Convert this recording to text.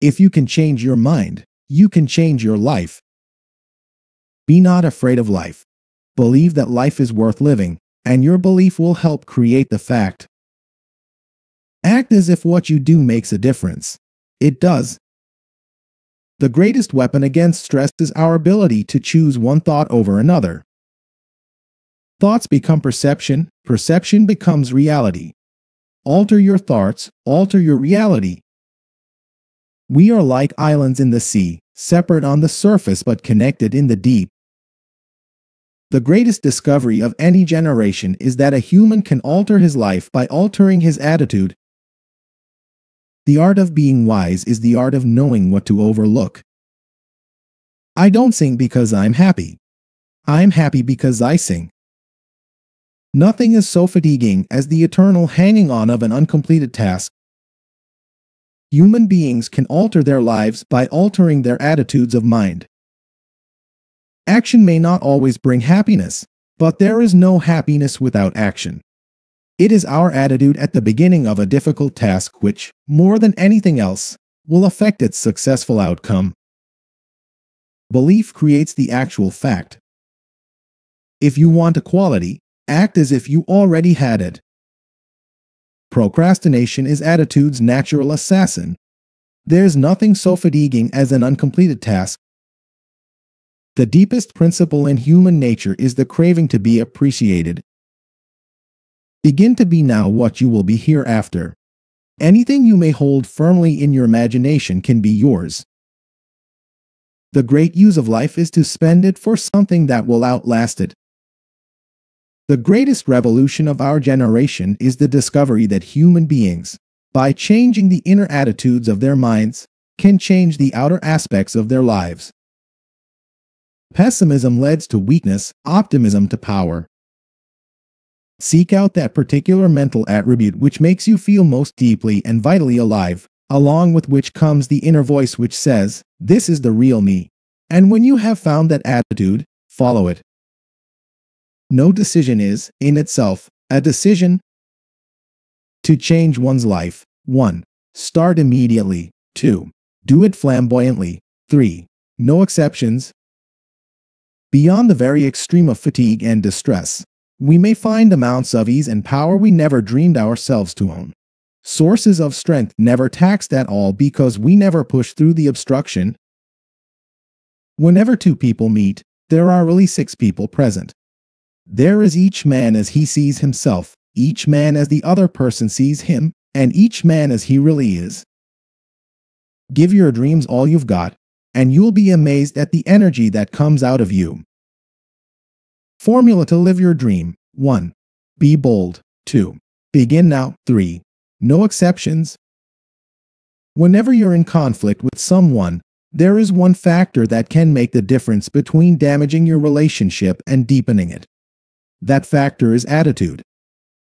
If you can change your mind, you can change your life. Be not afraid of life. Believe that life is worth living, and your belief will help create the fact. Act as if what you do makes a difference. It does. The greatest weapon against stress is our ability to choose one thought over another. Thoughts become perception, perception becomes reality. Alter your thoughts, alter your reality. We are like islands in the sea, separate on the surface but connected in the deep. The greatest discovery of any generation is that a human can alter his life by altering his attitude. The art of being wise is the art of knowing what to overlook. I don't sing because I'm happy. I'm happy because I sing. Nothing is so fatiguing as the eternal hanging on of an uncompleted task. Human beings can alter their lives by altering their attitudes of mind. Action may not always bring happiness, but there is no happiness without action. It is our attitude at the beginning of a difficult task which, more than anything else, will affect its successful outcome. Belief creates the actual fact. If you want a quality, act as if you already had it. Procrastination is attitude's natural assassin. There's nothing so fatiguing as an uncompleted task. The deepest principle in human nature is the craving to be appreciated. Begin to be now what you will be hereafter. Anything you may hold firmly in your imagination can be yours. The great use of life is to spend it for something that will outlast it. The greatest revolution of our generation is the discovery that human beings, by changing the inner attitudes of their minds, can change the outer aspects of their lives. Pessimism leads to weakness, optimism to power. Seek out that particular mental attribute which makes you feel most deeply and vitally alive, along with which comes the inner voice which says, This is the real me. And when you have found that attitude, follow it. No decision is, in itself, a decision. To change one's life 1. Start immediately. 2. Do it flamboyantly. 3. No exceptions. Beyond the very extreme of fatigue and distress, we may find amounts of ease and power we never dreamed ourselves to own. Sources of strength never taxed at all because we never push through the obstruction. Whenever two people meet, there are really six people present. There is each man as he sees himself, each man as the other person sees him, and each man as he really is. Give your dreams all you've got, and you'll be amazed at the energy that comes out of you. Formula to live your dream 1. Be bold. 2. Begin now. 3. No exceptions. Whenever you're in conflict with someone, there is one factor that can make the difference between damaging your relationship and deepening it. That factor is attitude.